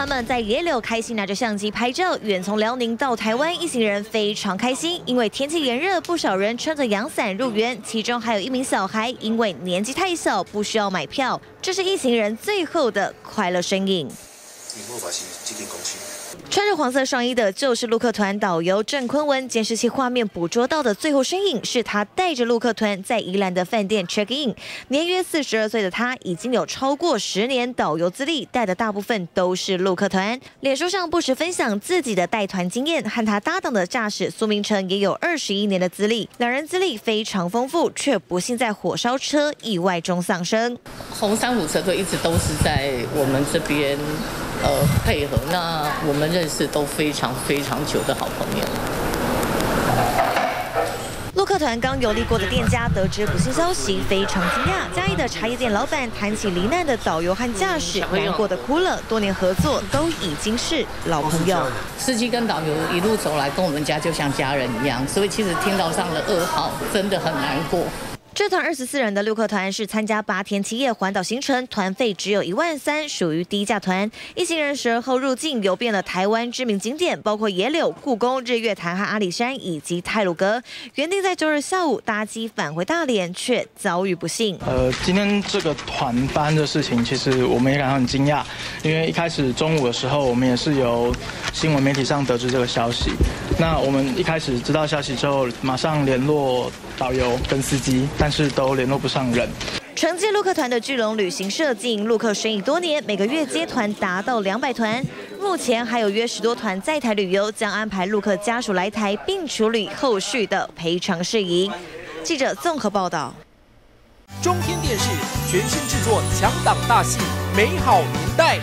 他们在野柳开心拿着相机拍照，远从辽宁到台湾，一行人非常开心，因为天气炎热，不少人撑着阳伞入园，其中还有一名小孩，因为年纪太小，不需要买票。这是一行人最后的快乐身影。穿着黄色上衣的就是陆客团导游郑坤文。监视器画面捕捉到的最后身影是他带着陆客团在宜兰的饭店 check in。年约四十二岁的他，已经有超过十年导游资历，带的大部分都是陆客团。脸书上不时分享自己的带团经验，和他搭档的驾驶苏明成也有二十一年的资历，两人资历非常丰富，却不幸在火烧车意外中丧生。红山五车队一直都是在我们这边。呃，配合那我们认识都非常非常久的好朋友。陆客团刚游历过的店家得知不幸消息，非常惊讶。嘉义的茶叶店老板谈起罹难的导游和驾驶，难过的哭了。多年合作都已经是老朋友。司机跟导游一路走来，跟我们家就像家人一样，所以其实听到上的噩耗，真的很难过。这团二十四人的六客团是参加八天七夜环岛行程，团费只有一万三，属于低价团。一行人十二后入境，游遍了台湾知名景点，包括野柳、故宫、日月潭和阿里山，以及泰鲁阁。原定在周日下午搭机返回大连，却遭遇不幸。呃，今天这个团发生的事情，其实我们也感到很惊讶，因为一开始中午的时候，我们也是由新闻媒体上得知这个消息。那我们一开始知道消息之后，马上联络导游跟司机，但但是都联络不上人。承接陆客团的巨龙旅行社经营陆客生意多年，每个月接团达到两百团。目前还有约十多团在台旅游，将安排陆客家属来台，并处理后续的赔偿事宜。记者综合报道。中天电视全新制作强档大戏《美好年代》。